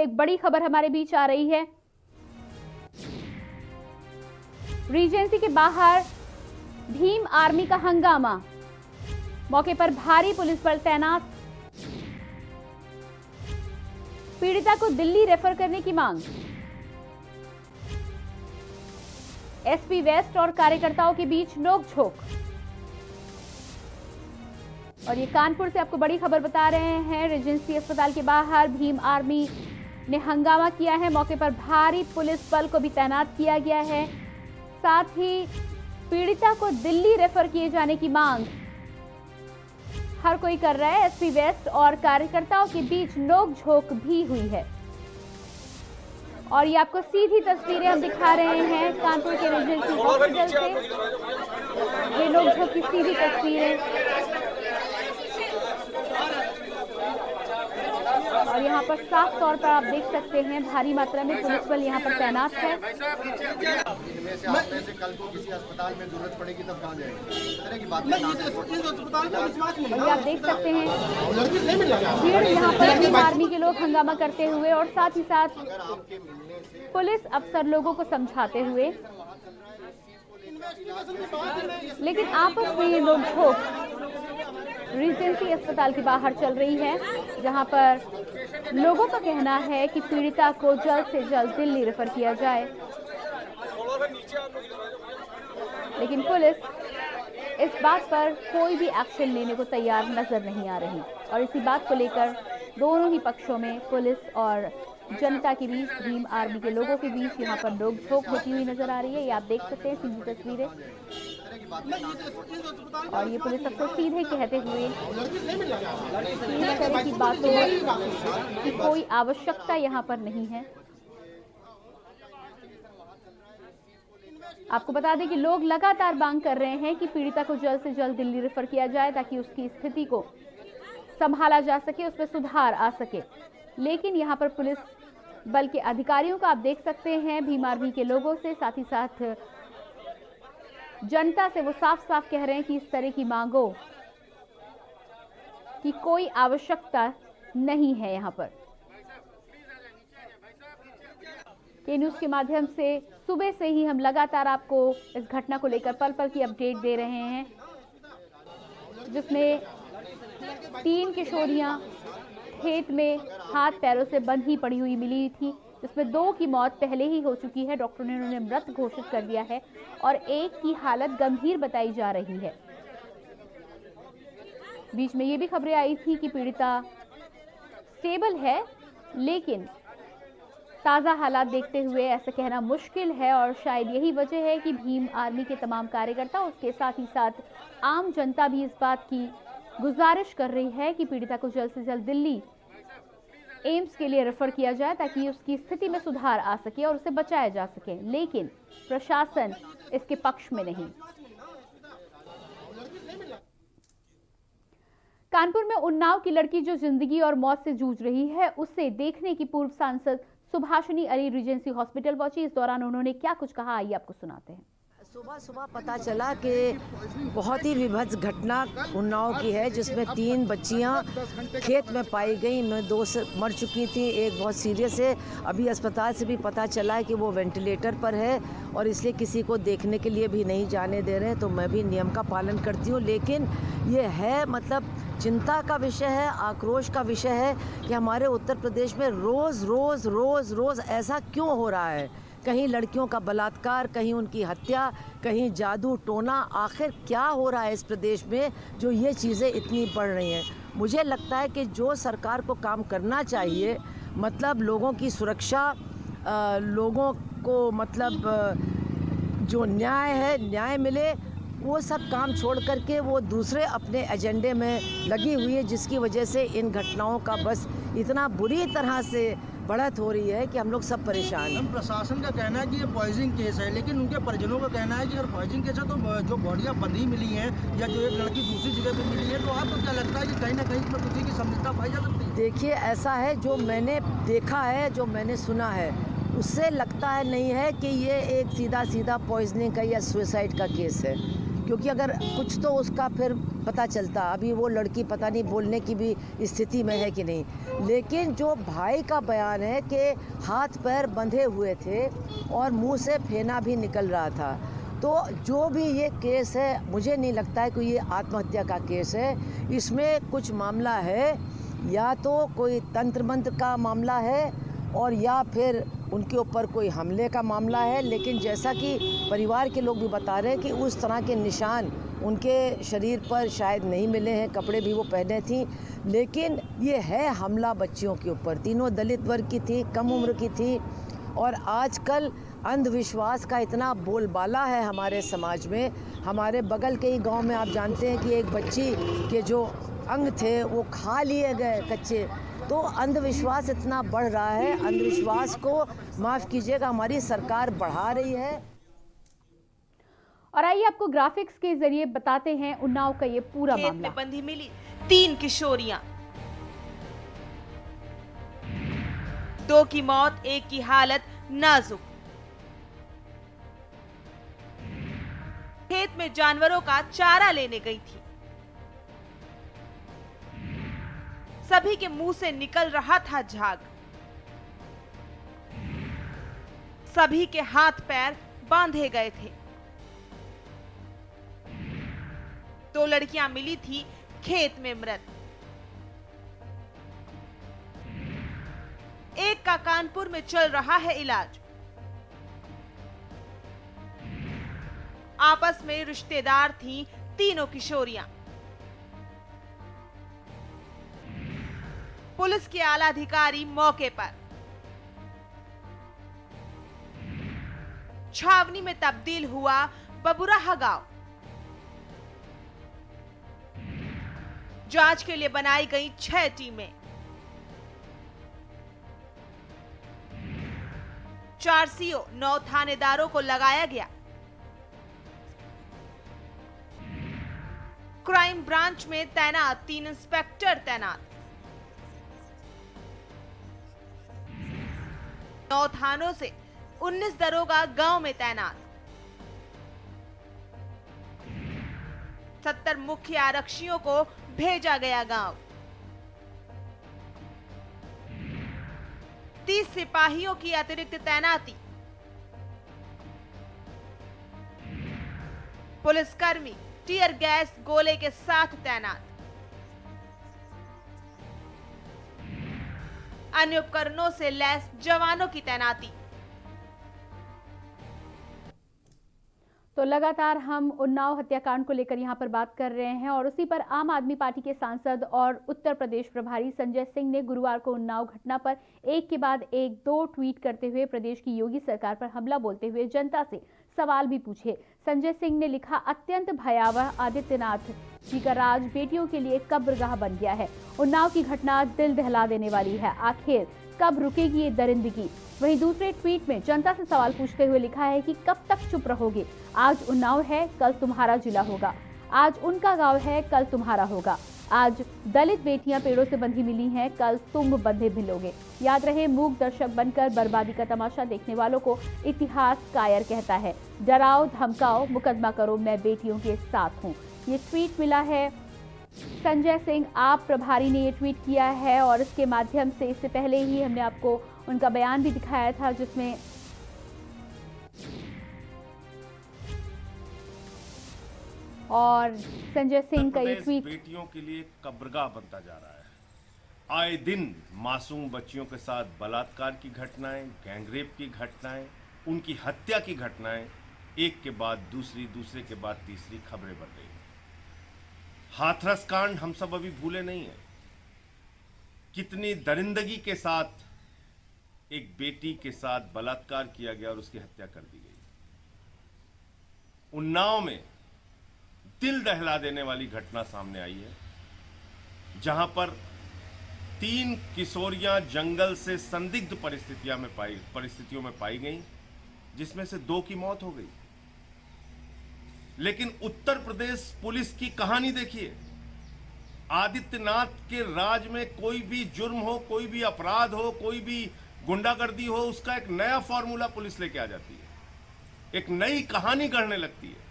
एक बड़ी खबर हमारे बीच आ रही है। रीजेंसी के बाहर भीम आर्मी का हंगामा। मौके पर भारी पुलिस बल तैनात। पीड़िता को दिल्ली रेफर करने की मांग। एसपी वेस्ट और कार्यकर्ताओं के बीच नोकझोंक और ये कानपुर से आपको बड़ी खबर बता रहे हैं रेजेंसी अस्पताल के बाहर भीम आर्मी ने हंगामा किया है। मौके पर भारी पुलिस बल को भी तैनात किया गया है। साथ ही पीड़िता को दिल्ली रेफर किए जाने की मांग। हर कोई कर रहा है, एसपी वेस्ट और कार्यकर्ताओं के बीच नोकझोंक भी हुई है। और ये आपको सीधी तस्वीरें हम दिखा रहे हैं, कानपुर के रेजेंसी हॉस्पिटल से। ये नोकझोंक की सीधी तस्वीरें। और यहाँ पर साफ़ तौर पर आप देख सकते हैं भारी मात्रा में पुलिस बल यहाँ पर तैनात है। इनमें से आप में कल को किसी अस्पताल में ज़रूरत पड़ेगी तब कहाँ जाएँगे? इस तरह की बातें ना करें। और ये आप देख सकते हैं। भीड़ यहाँ पर आर्मी के लोग हंगामा करते हुए और साथ ही साथ अगर आपके मिलने से पुलिस अफसर लोगों को समझाते हुए। लेकिन आपस में ये लोग झोंक। रीजेंसी अस्पताल के बाहर चल रही है जहाँ पर लोगों का कहना है कि पीड़िता को जल्द से जल्द दिल्ली रेफर किया जाए। लेकिन पुलिस इस बात पर कोई भी एक्शन लेने को तैयार नज़र नहीं आ रही। और इसी बात को लेकर दोनों ही पक्षों में पुलिस और जनता के बीच, भीम आर्मी के लोगों के बीच यहाँ पर लोग झोंक होती हुई नज़र आ रही है। ये आप देख सकते हैं, सीधी तस्वीरें। और ये पुलिस अफसर सीधे कहते हुए तरह की बातों की कोई आवश्यकता यहाँ पर नहीं है। आपको बता दें कि लोग लगातार मांग कर रहे हैं कि पीड़िता को जल्द से जल्द दिल्ली रेफर किया जाए ताकि उसकी स्थिति को संभाला जा सके उसमें सुधार आ सके। लेकिन यहाँ पर पुलिस बल के अधिकारियों का आप देख सकते हैं भीम आर्मी के लोगों से साथ ही साथ जनता से वो साफ़ साफ़ कह रहे हैं कि इस तरह की मांगों की कोई आवश्यकता नहीं है यहाँ पर। के न्यूज़ के माध्यम से सुबह से ही हम लगातार आपको इस घटना को लेकर पल पल की अपडेट दे रहे हैं, जिसमें तीन किशोरियाँ खेत में हाथ पैरों से बंधी पड़ी हुई मिली थी। जिसमें दो की मौत पहले ही हो चुकी है। डॉक्टर ने उन्हें मृत घोषित कर दिया है और एक की हालत गंभीर बताई जा रही है। बीच में ये भी खबरें आई थी कि पीड़िता स्टेबल है, लेकिन ताज़ा हालात देखते हुए ऐसा कहना मुश्किल है और शायद यही वजह है कि भीम आर्मी के तमाम कार्यकर्ता उसके साथ ही साथ आम जनता भी इस बात की गुजारिश कर रही है कि पीड़िता को जल्द से जल्द दिल्ली एम्स के लिए रेफर किया जाए ताकि उसकी स्थिति में सुधार आ सके और उसे बचाया जा सके। लेकिन प्रशासन इसके पक्ष में नहीं। कानपुर में उन्नाव की लड़की जो ज़िंदगी और मौत से जूझ रही है, उसे देखने की पूर्व सांसद सुभाषिनी अली रिजेंसी हॉस्पिटल पहुँची। इस दौरान उन्होंने क्या कुछ कहा, आइए आपको सुनाते हैं। सुबह सुबह पता चला कि बहुत ही विभत्स घटना उन्नाव की है, जिसमें तीन बच्चियाँ खेत में पाई गई। में दो से मर चुकी थी, एक बहुत सीरियस है। अभी अस्पताल से भी पता चला है कि वो वेंटिलेटर पर है और इसलिए किसी को देखने के लिए भी नहीं जाने दे रहे तो मैं भी नियम का पालन करती हूँ। लेकिन ये है मतलब चिंता का विषय है, आक्रोश का विषय है कि हमारे उत्तर प्रदेश में रोज़ रोज़ रोज़ रोज़ ऐसा क्यों हो रहा है? कहीं लड़कियों का बलात्कार, कहीं उनकी हत्या, कहीं जादू टोना। आखिर क्या हो रहा है इस प्रदेश में जो ये चीज़ें इतनी बढ़ रही हैं? मुझे लगता है कि जो सरकार को काम करना चाहिए मतलब लोगों की सुरक्षा लोगों को मतलब जो न्याय है, न्याय मिले, वो सब काम छोड़ करके वो दूसरे अपने एजेंडे में लगी हुई है, जिसकी वजह से इन घटनाओं का बस इतना बुरी तरह से बढ़त हो रही है कि हम लोग सब परेशान हैं। हम प्रशासन का कहना है कि ये पॉइजनिंग केस है लेकिन उनके परिजनों का कहना है कि अगर पॉइजनिंग केस है तो जो बॉडियाँ बंधी मिली हैं या जो एक लड़की दूसरी जगह पर मिली है तो आपको क्या लगता है कि कहीं ना कहीं इसमें किसी की संलिप्तता पाई जा सकती है? देखिए ऐसा है जो मैंने देखा है जो मैंने सुना है उससे लगता है नहीं है कि ये एक सीधा सीधा पॉइजनिंग का या सुसाइड का केस है। क्योंकि अगर कुछ तो उसका फिर पता चलता। अभी वो लड़की पता नहीं बोलने की भी स्थिति में है कि नहीं। लेकिन जो भाई का बयान है कि हाथ पैर बंधे हुए थे और मुँह से फेना भी निकल रहा था। तो जो भी ये केस है, मुझे नहीं लगता है कि ये आत्महत्या का केस है। इसमें कुछ मामला है, या तो कोई तंत्र मंत्र का मामला है, और या फिर उनके ऊपर कोई हमले का मामला है, लेकिन जैसा कि परिवार के लोग भी बता रहे हैं कि उस तरह के निशान उनके शरीर पर शायद नहीं मिले हैं, कपड़े भी वो पहने थी, लेकिन ये है हमला बच्चियों के ऊपर। तीनों दलित वर्ग की थी, कम उम्र की थी, और आजकल अंधविश्वास का इतना बोलबाला है हमारे समाज में। हमारे बगल के ही गाँव में आप जानते हैं कि एक बच्ची के जो अंग थे, वो खा लिए गए कच्चे तो अंधविश्वास इतना बढ़ रहा है। अंधविश्वास को माफ़ कीजिएगा हमारी सरकार बढ़ा रही है। और आइए आपको ग्राफिक्स के ज़रिए बताते हैं उन्नाव का ये पूरा खेत मामला। में बंधी मिली तीन किशोरियाँ। दो की मौत एक की हालत नाजुक। खेत में जानवरों का चारा लेने गई थी। सभी के मुँह से निकल रहा था झाग। सभी के हाथ पैर बांधे गए थे। दो लड़कियाँ मिली थी खेत में मृत। एक का कानपुर में चल रहा है इलाज। आपस में रिश्तेदार थी तीनों किशोरियाँ। पुलिस के आला अधिकारी मौके पर। छावनी में तब्दील हुआ बबुराहा गाँव। जाँच के लिए बनाई गई छह टीमें। चार सीओ, नौ थानेदारों को लगाया गया। क्राइम ब्रांच में तैनात तीन इंस्पेक्टर तैनात। नौ थानों से 19 दरोगा गाँव में तैनात। सत्तर मुख्य आरक्षियों को भेजा गया गाँव। तीस सिपाहियों की अतिरिक्त तैनाती। पुलिसकर्मी टीयर गैस गोले के साथ तैनात। अन्य उपकरणों से लैस जवानों की तैनाती। तो लगातार हम उन्नाव हत्याकांड को लेकर यहाँ पर बात कर रहे हैं और उसी पर आम आदमी पार्टी के सांसद और उत्तर प्रदेश प्रभारी संजय सिंह ने गुरुवार को उन्नाव घटना पर एक के बाद एक दो ट्वीट करते हुए प्रदेश की योगी सरकार पर हमला बोलते हुए जनता से सवाल भी पूछे। संजय सिंह ने लिखा, अत्यंत भयावह आदित्यनाथ जी का राज बेटियों के लिए कब्रगाह बन गया है। उन्नाव की घटना दिल दहला देने वाली है। आखिर कब रुकेगी ये दरिंदगी? वहीं दूसरे ट्वीट में जनता से सवाल पूछते हुए लिखा है कि कब तक चुप रहोगे? आज उन्नाव है, कल तुम्हारा जिला होगा। आज उनका गाँव है, कल तुम्हारा होगा। आज दलित बेटियाँ पेड़ों से बंधी मिली हैं, कल तुम बंधे मिलोगे याद रहे, मूक दर्शक बनकर बर्बादी का तमाशा देखने वालों को इतिहास कायर कहता है। डराओ, धमकाओ, मुकदमा करो, मैं बेटियों के साथ हूँ। ये ट्वीट मिला है। संजय सिंह, आप प्रभारी ने ये ट्वीट किया है और इसके माध्यम से इससे पहले ही हमने आपको उनका बयान भी दिखाया था, जिसमें और संजय सिंह का ये ट्वीट बेटियों के लिए कब्रगा बनता जा रहा है। आए दिन मासूम बच्चियों के साथ बलात्कार की घटनाएँ गैंगरेप की घटनाएँ उनकी हत्या की घटनाएँ एक के बाद दूसरी दूसरे के बाद तीसरी खबरें बन रही हैं। हाथरस कांड हम सब अभी भूले नहीं हैं। कितनी दरिंदगी के साथ एक बेटी के साथ बलात्कार किया गया और उसकी हत्या कर दी गई। उन्नाव में दिल दहला देने वाली घटना सामने आई है, जहाँ पर तीन किशोरियाँ जंगल से संदिग्ध परिस्थितियों में पाई, परिस्थितियों में पाई गई, जिसमें से दो की मौत हो गई। लेकिन उत्तर प्रदेश पुलिस की कहानी देखिए, आदित्यनाथ के राज में कोई भी जुर्म हो, कोई भी अपराध हो, कोई भी गुंडागर्दी हो, उसका एक नया फॉर्मूला पुलिस लेके आ जाती है। एक नई कहानी गढ़ने लगती है।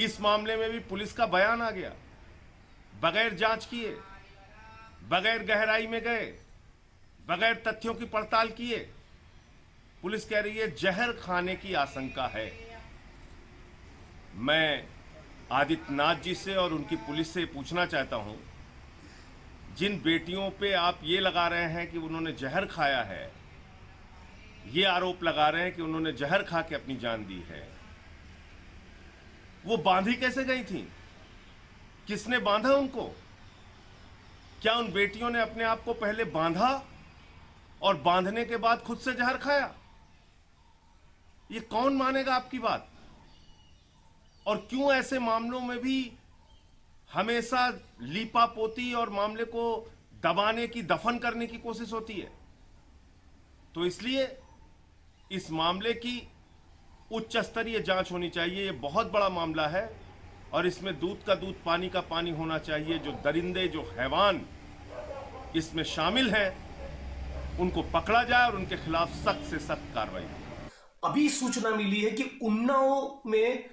इस मामले में भी पुलिस का बयान आ गया। बगैर जाँच किए, बगैर गहराई में गए, बगैर तथ्यों की पड़ताल किए, पुलिस कह रही है, जहर खाने की आशंका है। मैं आदित्यनाथ जी से और उनकी पुलिस से पूछना चाहता हूँ, जिन बेटियों पे आप ये लगा रहे हैं कि उन्होंने जहर खाया है, ये आरोप लगा रहे हैं कि उन्होंने जहर खा के अपनी जान दी है। वो बांधी कैसे गई थी? किसने बांधा उनको? क्या उन बेटियों ने अपने आप को पहले बांधा और बांधने के बाद खुद से जहर खाया? ये कौन मानेगा आपकी बात? और क्यों ऐसे मामलों में भी हमेशा लीपा पोती और मामले को दबाने की, दफन करने की कोशिश होती है? तो इसलिए इस मामले की उच्च स्तरीय जाँच होनी चाहिए, ये बहुत बड़ा मामला है। और इसमें दूध का दूध, पानी का पानी होना चाहिए। जो दरिंदे, जो हैवान इसमें शामिल हैं, उनको पकड़ा जाए और उनके खिलाफ सख्त से सख्त कार्रवाई अभी सूचना मिली है कि उन्नाव में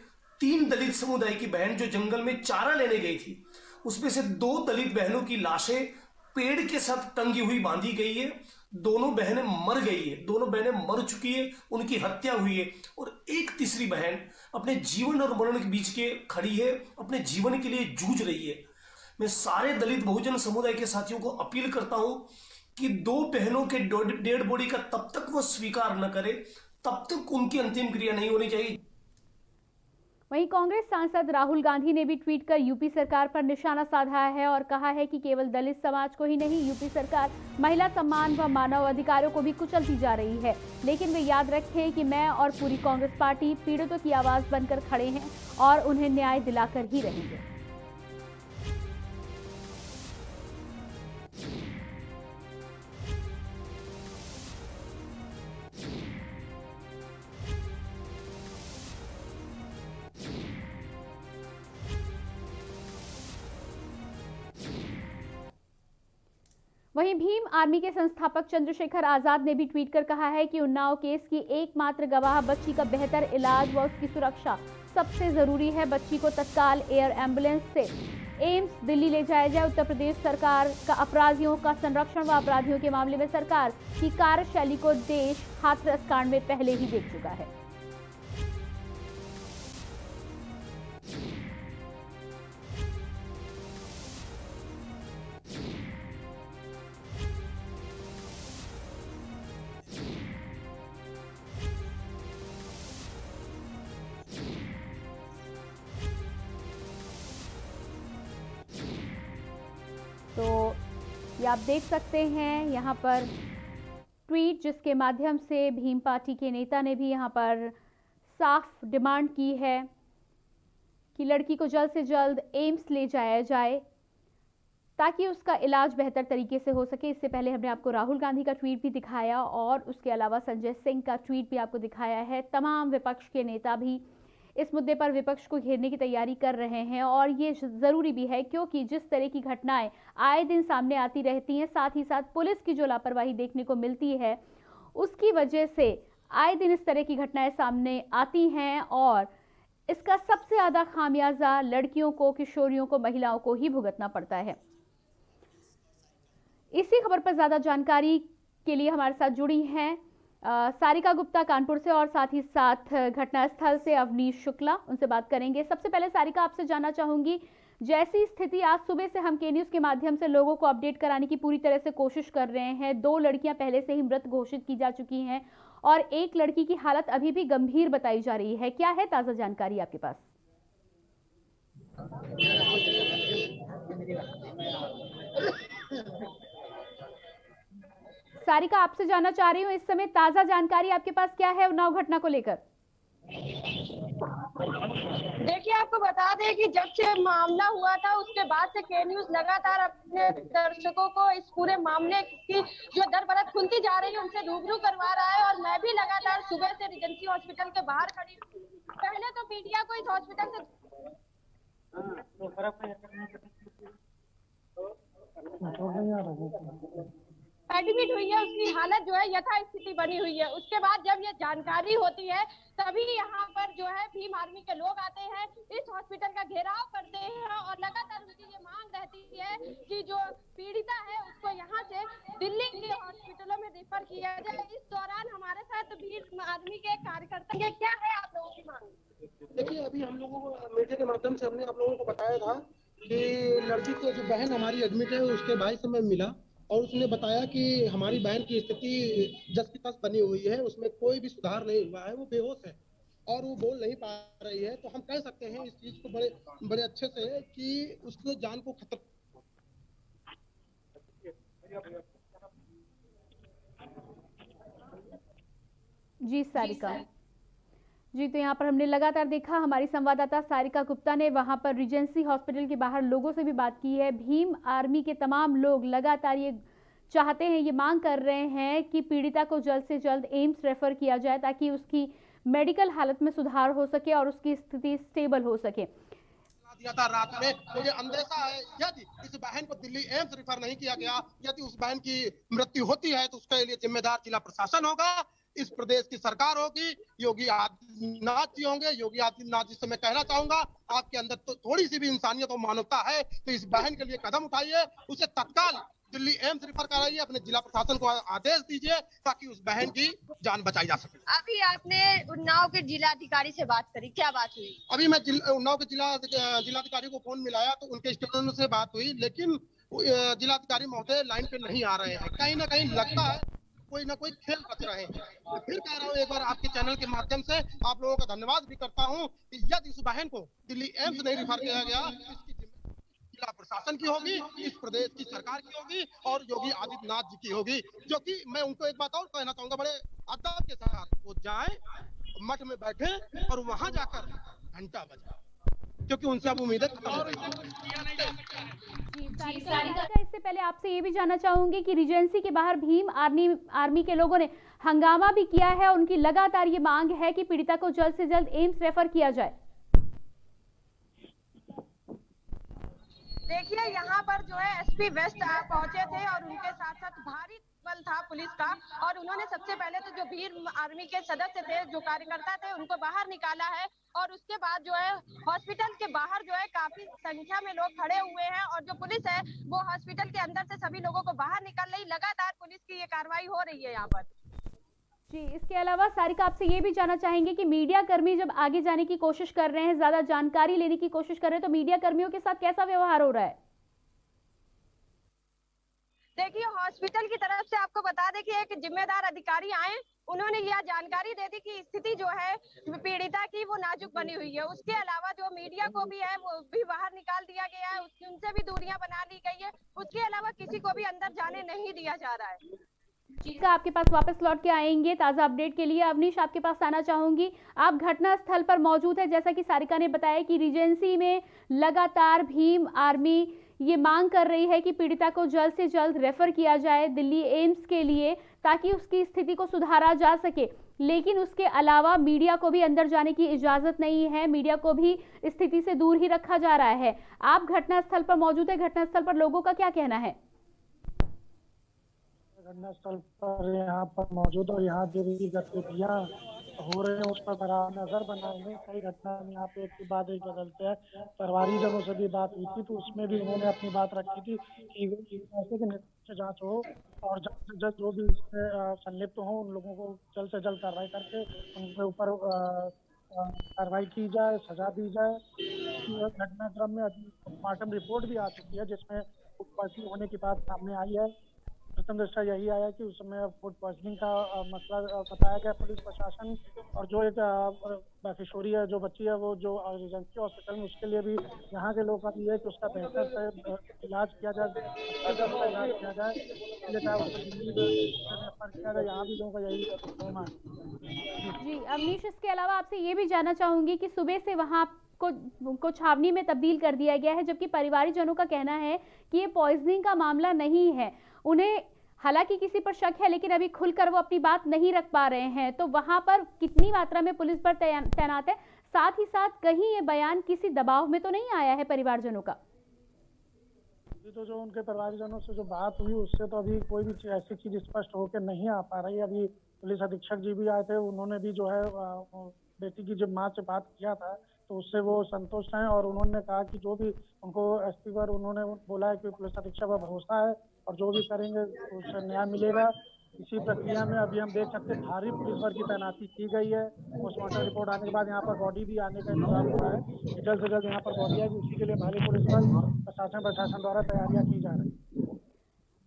तीन दलित समुदाय की बहन जो जंगल में चारा लेने गई थी, उसमें से दो दलित बहनों की लाशें पेड़ के साथ टंगी हुई बांधी गई है। दोनों बहनें मर गई है। दोनों बहनें मर चुकी है, उनकी हत्या हुई है। और एक तीसरी बहन अपने जीवन और मरण के बीच के खड़ी है, अपने जीवन के लिए जूझ रही है। मैं सारे दलित बहुजन समुदाय के साथियों को अपील करता हूँ कि दो बहनों के डेड बॉडी का तब तक वो स्वीकार न करे, तब तक उनकी अंतिम क्रिया नहीं होनी चाहिए। वहीं कांग्रेस सांसद राहुल गांधी ने भी ट्वीट कर यूपी सरकार पर निशाना साधा है और कहा है कि केवल दलित समाज को ही नहीं, यूपी सरकार महिला सम्मान व मानव अधिकारों को भी कुचलती जा रही है। लेकिन वे याद रखें कि मैं और पूरी कांग्रेस पार्टी पीड़ितों की आवाज़ बनकर खड़े हैं और उन्हें न्याय दिलाकर ही रहेंगे। भीम आर्मी के संस्थापक चंद्रशेखर आज़ाद ने भी ट्वीट कर कहा है कि उन्नाव केस की एकमात्र गवाह बच्ची का बेहतर इलाज व उसकी सुरक्षा सबसे ज़रूरी है बच्ची को तत्काल एयर एंबुलेंस से एम्स, दिल्ली ले जाया जाए। उत्तर प्रदेश सरकार का अपराधियों का संरक्षण व अपराधियों के मामले में सरकार की कार्यशैली को देश हाथरस कांड में पहले ही देख चुका है। ये आप देख सकते हैं यहाँ पर ट्वीट जिसके माध्यम से भीम पार्टी के नेता ने भी यहाँ पर साफ़ डिमांड की है कि लड़की को जल्द से जल्द एम्स ले जाया जाए ताकि उसका इलाज बेहतर तरीके से हो सके। इससे पहले हमने आपको राहुल गांधी का ट्वीट भी दिखाया और उसके अलावा संजय सिंह का ट्वीट भी आपको दिखाया है। तमाम विपक्ष के नेता भी इस मुद्दे पर विपक्ष को घेरने की तैयारी कर रहे हैं और ये ज़रूरी भी है क्योंकि जिस तरह की घटनाएँ आए दिन सामने आती रहती हैं, साथ ही साथ पुलिस की जो लापरवाही देखने को मिलती है, उसकी वजह से आए दिन इस तरह की घटनाएँ सामने आती हैं और इसका सबसे ज़्यादा खामियाजा लड़कियों को, किशोरियों को, महिलाओं को ही भुगतना पड़ता है। इसी खबर पर ज़्यादा जानकारी के लिए हमारे साथ जुड़ी हैं सारिका गुप्ता कानपुर से और साथ ही साथ घटनास्थल से अवनीश शुक्ला उनसे बात करेंगे सबसे पहले सारिका आपसे जानना चाहूँगी जैसी स्थिति आज सुबह से हम के न्यूज़ के माध्यम से लोगों को अपडेट कराने की पूरी तरह से कोशिश कर रहे हैं दो लड़कियाँ पहले से ही मृत घोषित की जा चुकी हैं और एक लड़की की हालत अभी भी गंभीर बताई जा रही है क्या है ताज़ा जानकारी आपके पास सारिका आपसे जानना चाह रही हूँ इस समय ताज़ा जानकारी आपके पास क्या है उन्नाव घटना को लेकर देखिए आपको बता दें कि जब से मामला हुआ था उसके बाद से के न्यूज़ लगातार अपने दर्शकों को इस पूरे मामले की जो दर बरत खुलती जा रही है उनसे रूबरू करवा रहा है और मैं भी लगातार सुबह से रिजेंसी हॉस्पिटल के बाहर खड़ी पहले तो मीडिया को इस हॉस्पिटल से एडमिट हुई है, उसकी हालत जो है यथास्थिति बनी हुई है। उसके बाद जब ये जानकारी होती है, तभी यहाँ पर जो है भीम आर्मी के लोग आते हैं, इस हॉस्पिटल का घेराव करते हैं और लगातार उनकी ये मांग रहती है कि जो पीड़िता है, उसको यहाँ से दिल्ली के हॉस्पिटलों में रिफर किया जाए। इस दौरान हमारे साथ भीम आर्मी के कार्यकर्ता के क्या है आप लोगों की मांग? देखिए, अभी हम लोगों को मीडिया के माध्यम से हमने आप लोगों को बताया था कि लड़की को जो बहन हमारी एडमिट है, उसके भाई से मैं मिला। और उसने बताया कि हमारी बहन की स्थिति जस की तस बनी हुई है उसमें कोई भी सुधार नहीं हुआ है वो बेहोश है और वो बोल नहीं पा रही है। तो हम कह सकते हैं इस चीज़ को बड़े बड़े अच्छे से कि उसको जान को खतरा जी सारिका। जी तो यहाँ पर हमने लगातार देखा, हमारी संवाददाता सारिका गुप्ता ने वहाँ पर रिजेंसी हॉस्पिटल के बाहर लोगों से भी बात की है। भीम आर्मी के तमाम लोग लगातार ये चाहते हैं, ये मांग कर रहे हैं कि पीड़िता को जल्द से जल्द एम्स रेफर किया जाए ताकि उसकी मेडिकल हालत में सुधार हो सके और उसकी स्थिति स्टेबल हो सके। दिया था रात में मुझे अंदेशा है, यदि इस बहन को दिल्ली एम्स रिफर नहीं किया गया, यदि उस बहन की मृत्यु होती है तो उसके लिए जिम्मेदार जिला प्रशासन होगा। इस प्रदेश की सरकार होगी योगी आदित्यनाथ जी होंगे। योगी आदित्यनाथ जी से मैं कहना चाहूँगा आपके अंदर तो थोड़ी सी भी इंसानियत और मानवता है तो इस बहन के लिए कदम उठाइए उसे तत्काल दिल्ली एम्स रिफर कराइए अपने जिला प्रशासन को आदेश दीजिए ताकि उस बहन की जान बचाई जा सके। अभी आपने उन्नाव के जिलाधिकारी से बात करी क्या बात हुई? अभी मैं उन्नाव के जिला जिलाधिकारी को फ़ोन मिलाया तो उनके स्टेशन से बात हुई लेकिन जिलाधिकारी महोदय लाइन पे नहीं आ रहे हैं। कहीं ना कहीं लगता है कोई ना कोई खेल रच रहे हैं। तो फिर कह रहा हूँ, एक बार आपके चैनल के माध्यम से आप लोगों का धन्यवाद भी करता हूँ। कि यदि इस बहन को दिल्ली एम्स नहीं रिफर किया गया। इसकी जिला प्रशासन की होगी, इस प्रदेश की सरकार की होगी और योगी आदित्यनाथ जी की होगी। जो कि मैं उनको एक बात और कहना चाहूँगा, बड़े अदब के साथ वो जाए, मठ में बैठे और वहाँ जाकर घंटा बजाए। क्योंकि उनसे अब उम्मीदें खत्म हो। इससे पहले आपसे ये भी जानना चाहूँगी कि रिजेंसी के बाहर भीम आर्मी आर्मी के लोगों ने हंगामा भी किया है उनकी लगातार ये मांग है कि पीड़िता को जल्द से जल्द एम्स रेफर किया जाए। देखिए यहाँ पर जो है एसपी वेस्ट पहुँचे थे और उनके साथ साथ भारी बल था पुलिस का और उन्होंने सबसे पहले तो जो भीर आर्मी के सदस्य थे, जो कार्यकर्ता थे, उनको बाहर निकाला है और उसके बाद जो है हॉस्पिटल के बाहर जो है, काफ़ी संख्या में लोग खड़े हुए हैं और जो पुलिस है, वो हॉस्पिटल के अंदर से सभी लोगों को बाहर निकाल रही लगातार पुलिस की ये कार्रवाई हो रही है यहाँ पर। जी, इसके अलावा सारिका, आपसे ये भी जानना चाहेंगे कि मीडिया कर्मी जब आगे जाने की कोशिश कर रहे हैं, ज़्यादा जानकारी लेने की कोशिश कर रहे हैं तो मीडिया कर्मियों के साथ कैसा व्यवहार हो रहा है? देखिए हॉस्पिटल की तरफ़ से आपको बता दें कि एक जिम्मेदार अधिकारी आए, उन्होंने यह जानकारी दे दी कि स्थिति जो है, पीड़िता की वो नाजुक बनी हुई है। उसके अलावा जो मीडिया को भी है, वो भी बाहर निकाल दिया गया है उनसे भी दूरियाँ बना ली गई है। उसके अलावा किसी को भी अंदर जाने नहीं दिया जा रहा है। है, आपके पास वापस लौट के आएँगे। ताज़ा अपडेट के लिए अवनीश, आपके पास आना चाहूँगी। आप घटना स्थल पर मौजूद है, जैसा कि सारिका ने बताया कि रिजेंसी में लगातार भीम आर्मी ये मांग कर रही है कि पीड़िता को जल्द से जल्द रेफर किया जाए दिल्ली एम्स के लिए ताकि उसकी स्थिति को सुधारा जा सके। लेकिन उसके अलावा मीडिया को भी अंदर जाने की इजाज़त नहीं है। मीडिया को भी स्थिति से दूर ही रखा जा रहा है। आप घटनास्थल पर मौजूद है। घटनास्थल पर लोगों का क्या कहना है? घटनास्थल पर यहाँ पर मौजूद और यहाँ जो भी गतिविधियाँ हो रहे हैं, उस पर बड़ा नज़र बनाए हुए कई घटना यहाँ पे एक बाद एक बदलते हैं। परिवारी जनों से भी बात हुई थी तो उसमें भी उन्होंने अपनी बात रखी थी कि ऐसे की निष्पक्ष जाँच हो और जल्द से जल्द जो भी इसमें संलिप्त हो, उन लोगों को जल्द से जल्द कार्रवाई करके उनके ऊपर कार्रवाई की जाए, सजा दी जाए। घटनाक्रम में पोस्टमार्टम रिपोर्ट भी आ चुकी है, जिसमें होने की बात सामने आई है। दृष्टा यही आया कि उस समय फ़ूड पॉइजनिंग का मसला बताया गया पुलिस प्रशासन और जो एक किशोरी है, जो बच्ची है, वो जो एजेंसी हॉस्पिटल में उसके लिए भी यहाँ के लोगों का भी है कि उसका बेहतर से इलाज किया जाए इलाज किया जाए। यहाँ भी लोगों का यही जी, अवनीश, इसके अलावा आपसे ये भी जानना चाहूँगी कि सुबह से वहाँ को को छावनी में तब्दील कर दिया गया है, जबकि परिवारीजनों का कहना है कि ये पॉइजनिंग का मामला नहीं है। उन्हें हालाँकि किसी पर शक है, लेकिन अभी खुलकर वो अपनी बात नहीं रख पा रहे हैं। तो वहाँ पर कितनी मात्रा में पुलिस पर तैनात है? साथ ही साथ कहीं ये बयान किसी दबाव में तो नहीं आया है परिवारजनों का? तो जो उनके परिवारजनों से जो बात हुई, उससे तो अभी कोई भी ऐसी चीज़ स्पष्ट होकर नहीं आ पा रही अभी पुलिस अधीक्षक जी भी आए थे, उन्होंने भी जो है बेटी की जब माँ से बात किया था तो उससे वो संतुष्ट हैं और उन्होंने कहा कि जो भी उनको एसपी पर उन्होंने बोला है कि पुलिस अधीक्षक पर भरोसा है और जो भी करेंगे, उससे न्याय मिलेगा। इसी प्रक्रिया में अभी हम देख सकते हैं भारी पुलिस बल की तैनाती की गई है। पोस्टमार्टम रिपोर्ट आने के बाद यहाँ पर बॉडी भी आने का इंतज़ाम हो रहा है। जल्द से जल्द यहाँ पर बॉडी आएगी। उसी के लिए भारी पुलिस बल, प्रशासन प्रशासन द्वारा तैयारियाँ की जा रही है।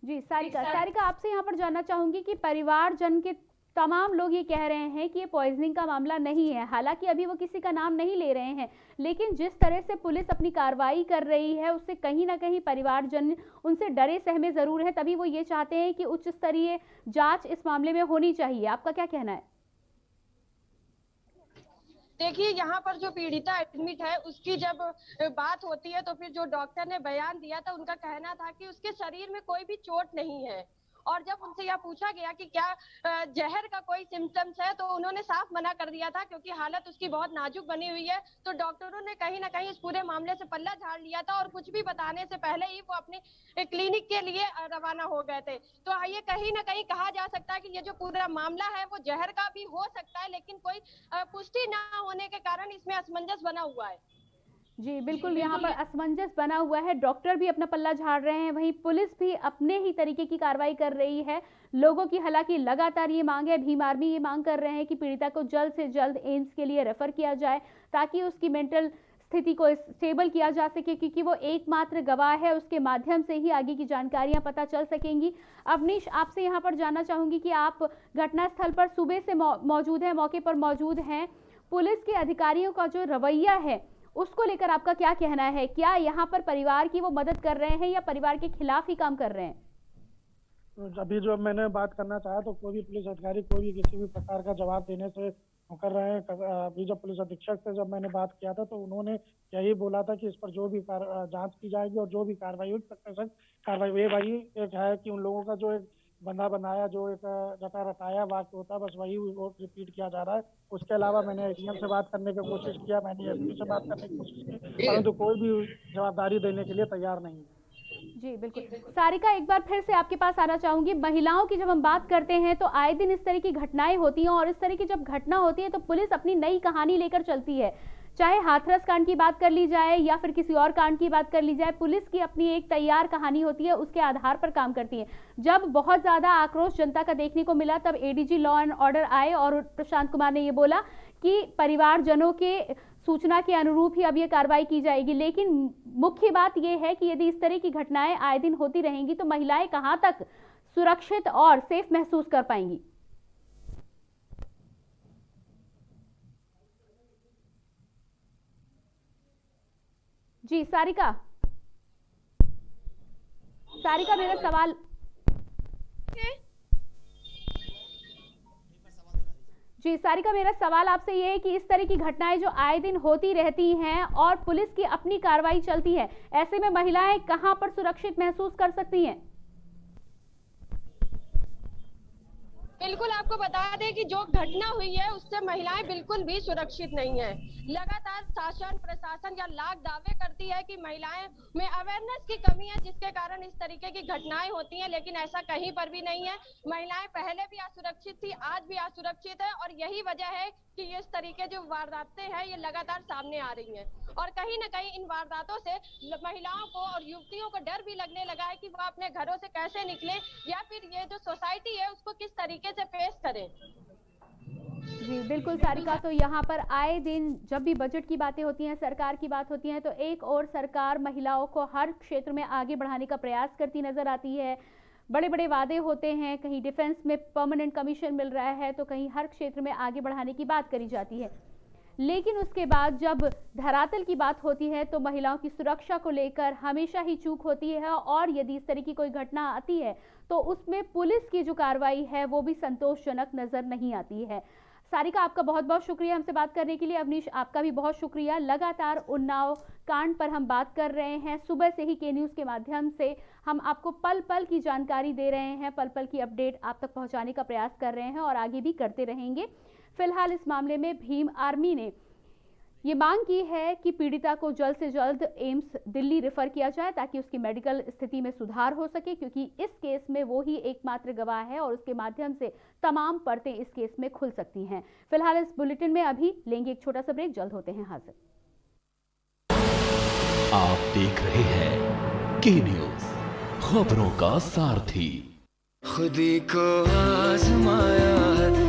जी, सारिका सारिका, आपसे यहाँ पर जानना चाहूँगी कि परिवार जन के तमाम लोग ये कह रहे हैं कि ये पॉइजनिंग का मामला नहीं है। हालाँकि अभी वो किसी का नाम नहीं ले रहे हैं, लेकिन जिस तरह से पुलिस अपनी कार्रवाई कर रही है, उससे कहीं ना कहीं परिवारजन उनसे डरे, सहमे ज़रूर है, तभी वो ये चाहते हैं कि उच्च स्तरीय जाँच इस मामले में होनी चाहिए। आपका क्या कहना है? देखिए, यहाँ पर जो पीड़िता एडमिट है, उसकी जब बात होती है तो फिर जो डॉक्टर ने बयान दिया था, उनका कहना था कि उसके शरीर में कोई भी चोट नहीं है। और जब उनसे यह पूछा गया कि क्या जहर का कोई सिम्टम्स है तो उन्होंने साफ़ मना कर दिया था, क्योंकि हालत उसकी बहुत नाजुक बनी हुई है। तो डॉक्टरों ने कहीं ना कहीं इस पूरे मामले से पल्ला झाड़ लिया था और कुछ भी बताने से पहले ही वो अपने क्लिनिक के लिए रवाना हो गए थे। तो ये कहीं ना कहीं कहा जा सकता है कि ये जो पूरा मामला है, वो जहर का भी हो सकता है, लेकिन कोई पुष्टि ना होने के कारण इसमें असमंजस बना हुआ है। जी बिल्कुल यहाँ पर असमंजस बना हुआ है। डॉक्टर भी अपना पल्ला झाड़ रहे हैं वहीं पुलिस भी अपने ही तरीके की कार्रवाई कर रही है। लोगों की हालाँकि लगातार ये मांग है भीम आर्मी ये मांग कर रहे हैं कि पीड़िता को जल्द से जल्द एम्स के लिए रेफर किया जाए ताकि उसकी मेंटल स्थिति को स्टेबल किया जा सके क्योंकि वो एकमात्र गवाह है उसके माध्यम से ही आगे की जानकारियाँ पता चल सकेंगी। अवनीश आपसे यहाँ पर जानना चाहूँगी कि आप घटनास्थल पर सुबह से मौजूद हैं मौके पर मौजूद हैं। पुलिस के अधिकारियों का जो रवैया है उसको लेकर आपका क्या कहना है? क्या यहाँ पर परिवार की वो मदद कर रहे हैं या परिवार के खिलाफ ही काम कर रहे हैं? अभी जो मैंने बात करना चाहा तो कोई भी पुलिस अधिकारी, कोई भी किसी भी प्रकार का जवाब देने से कर रहे हैं। अभी जब पुलिस अधीक्षक से जब मैंने बात किया था तो उन्होंने यही बोला था कि इस पर जो भी जाँच की जाएगी और जो भी कार्रवाई होगी सख्त से सख्त कार्रवाई, ये भाई एक है कि उन लोगों का जो एक बंदा बनाया, जो एक रटा रटाया वाक्य होता है बस वही वो रिपीट किया जा रहा है। उसके अलावा मैंने एडीएम से बात करने की कोशिश किया, मैंने एसपी से बात करने की कोशिश की, परंतु कोई भी जवाबदारी देने के लिए तैयार नहीं है। जी, बिल्कुल। सारिका, एक बार फिर से आपके पास आना चाहूँगी। महिलाओं की जब हम बात करते हैं तो आए दिन इस तरह की घटनाएँ होती हैं, और इस तरह की जब घटना होती है तो पुलिस अपनी नई कहानी लेकर चलती है। चाहे हाथरस कांड की बात कर ली जाए या फिर किसी और कांड की बात कर ली जाए, पुलिस की अपनी एक तैयार कहानी होती है, उसके आधार पर काम करती है। जब बहुत ज़्यादा आक्रोश जनता का देखने को मिला, तब एडीजी लॉ एंड ऑर्डर आए और प्रशांत कुमार ने ये बोला कि परिवारजनों के सूचना के अनुरूप ही अब ये कार्रवाई की जाएगी। लेकिन मुख्य बात यह है कि यदि इस तरह की घटनाएँ आए दिन होती रहेंगी तो महिलाएँ कहाँ तक सुरक्षित और सेफ़ महसूस कर पाएँगी? जी, सारिका। सारिका, मेरा सवाल जी, सारिका, मेरा सवाल आपसे ये है कि इस तरह की घटनाएँ जो आए दिन होती रहती हैं और पुलिस की अपनी कार्रवाई चलती है, ऐसे में महिलाएँ कहाँ पर सुरक्षित महसूस कर सकती हैं? बिल्कुल आपको बता दें कि जो घटना हुई है, उससे महिलाएँ बिल्कुल भी सुरक्षित नहीं है। लगातार शासन, प्रशासन या लाख दावे करती है कि महिलाएँ में अवेयरनेस की कमी है, जिसके कारण इस तरीके की घटनाएँ होती हैं, लेकिन ऐसा कहीं पर भी नहीं है। महिलाएँ पहले भी असुरक्षित थी, आज भी असुरक्षित है, और यही वजह है कि इस तरीके जो वारदातें हैं, ये लगातार सामने आ रही हैं। और कहीं ना कहीं इन वारदातों से महिलाओं को और युवतियों को डर भी लगने लगा है कि वो अपने घरों से कैसे निकले, या फिर ये जो सोसाइटी है, उसको किस तरीके फेस करें। जी, बिल्कुल सारिका तो यहाँ पर आए दिन जब भी बजट की बातें होती हैं, सरकार की बात होती है तो एक और सरकार महिलाओं को हर क्षेत्र में आगे बढ़ाने का प्रयास करती नज़र आती है। बड़े बड़े वादे होते हैं, कहीं डिफेंस में परमानेंट कमीशन मिल रहा है तो कहीं हर क्षेत्र में आगे बढ़ाने की बात करी जाती है। लेकिन उसके बाद जब धरातल की बात होती है तो महिलाओं की सुरक्षा को लेकर हमेशा ही चूक होती है और यदि इस तरह की कोई घटना आती है तो उसमें पुलिस की जो कार्रवाई है, वो भी संतोषजनक नज़र नहीं आती है। सारिका, आपका बहुत बहुत शुक्रिया हमसे बात करने के लिए। अवनीश, आपका भी बहुत शुक्रिया। लगातार उन्नाव कांड पर हम बात कर रहे हैं। सुबह से ही के न्यूज़ के माध्यम से हम आपको पल पल की जानकारी दे रहे हैं। पल पल की अपडेट आप तक पहुँचाने का प्रयास कर रहे हैं और आगे भी करते रहेंगे। फ़िलहाल इस मामले में भीम आर्मी ने ये मांग की है कि पीड़िता को जल्द से जल्द एम्स दिल्ली रेफर किया जाए ताकि उसकी मेडिकल स्थिति में सुधार हो सके क्योंकि इस केस में वो ही एकमात्र गवाह है और उसके माध्यम से तमाम परतें इस केस में खुल सकती हैं। फ़िलहाल इस बुलेटिन में अभी लेंगे एक छोटा सा ब्रेक जल्द होते हैं हाजिर। आप देख रहे हैं के न्यूज़ खबरों का सारथी। खुदी को आजमाया है।